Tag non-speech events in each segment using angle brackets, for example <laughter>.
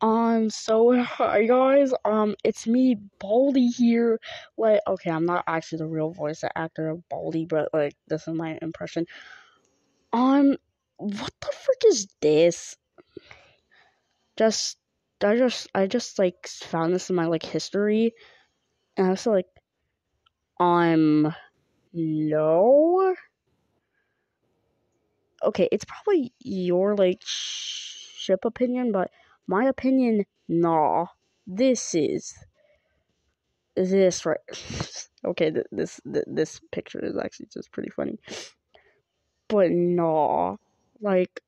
Um, so hi guys, um, it's me, Baldi here. Like, okay, I'm not actually the real voice actor of Baldi, but like, this is my impression. Um, what the frick is this? Just, I just, I just like found this in my like history, and I was like, um, no. Okay, it's probably your like ship opinion, but my opinion, nah. This is this right. <laughs> okay, th- this th- this picture is actually just pretty funny. But nah, like,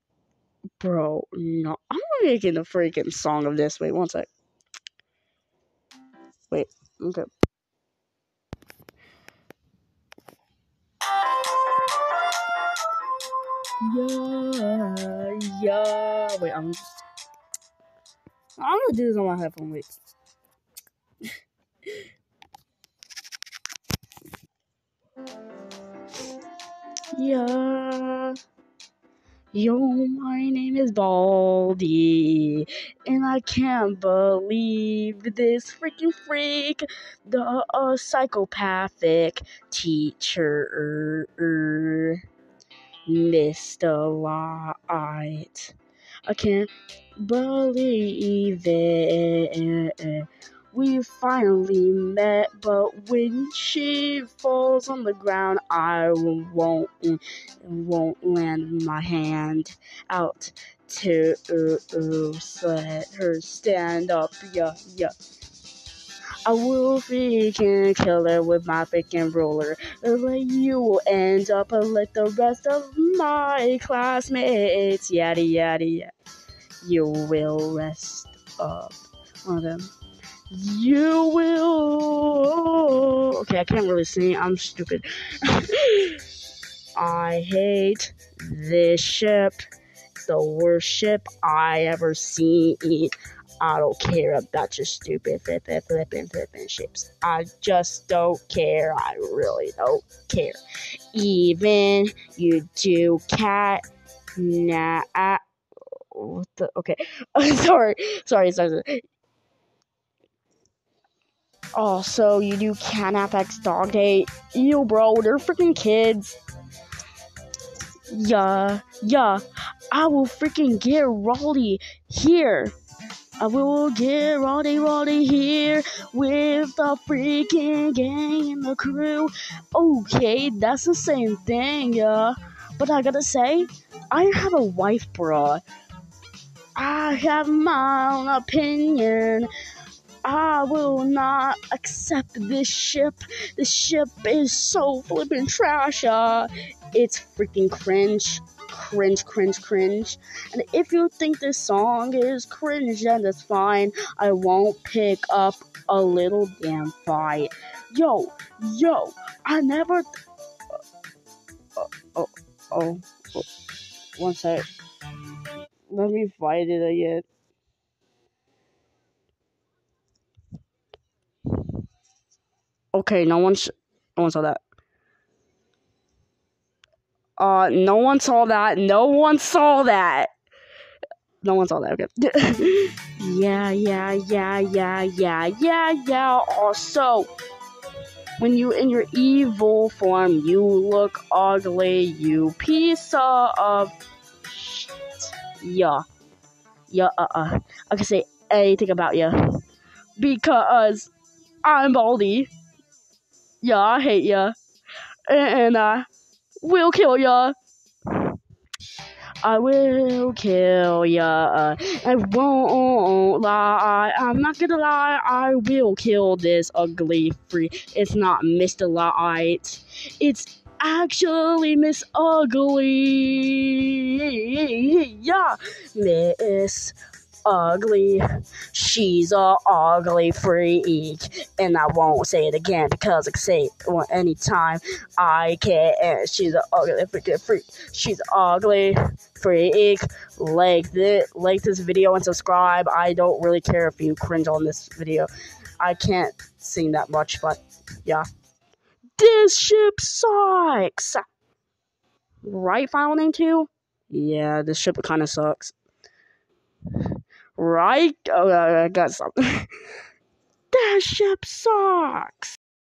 bro, no. I'm making a freaking song of this. Wait, one sec. Wait, okay. Yeah, yeah. Wait, I'm just. I'm gonna do this on my headphone. Wait. yeah. Yo, my name is Baldi, and I can't believe this freaking freak, the uh, psychopathic teacher, Mr. Light. I can't believe it. We finally met, but when she falls on the ground, I won't won't land my hand out to uh, uh, let her stand up. Yeah, yeah. I will freaking kill her with my freaking ruler. Let you will end up like the rest of my classmates. Yada yada yada. You will rest up on them. You will. Okay, I can't really sing. I'm stupid. <laughs> I hate this ship. The worst ship I ever seen. I don't care about your stupid flippin' flippin' flippin' ships. I just don't care. I really don't care. Even you do cat. Nah. What the? Okay. <laughs> sorry. Sorry. Sorry. Oh, so you do X DogDay? Ew, bro, they're freaking kids. Yeah, yeah. I will freaking get Raleigh here. I will get Roddy Roddy here with the freaking gang and the crew. Okay, that's the same thing, yeah. But I gotta say, I have a wife, bro. I have my own opinion. I will not accept this ship. This ship is so flippin' trash. Uh, it's freaking cringe. Cringe, cringe, cringe. And if you think this song is cringe, then that's fine. I won't pick up a little damn fight. Yo, yo, I never. Th- uh, oh, oh, oh, one sec. Let me fight it again. Okay, no one, sh- no one saw that. Uh, no one saw that. No one saw that. No one saw that. Okay. <laughs> yeah, yeah, yeah, yeah, yeah, yeah, yeah. Also, when you in your evil form, you look ugly. You piece of shit. Yeah, yeah. Uh, uh. I can say anything about you because I'm Baldi. Yeah, I hate ya. And I will kill ya. I will kill ya. I won't lie. I'm not gonna lie. I will kill this ugly freak. It's not Mr. Light. It's actually Miss Ugly. Yeah, Miss ugly. She's a ugly freak, and I won't say it again because I can say it anytime I can. She's a ugly freaking freak. She's ugly freak. Like this, like this video and subscribe. I don't really care if you cringe on this video. I can't sing that much, but yeah. This ship sucks. Right, final name two? Yeah, this ship kind of sucks. Right? Oh, I got something. <laughs> that ship sucks.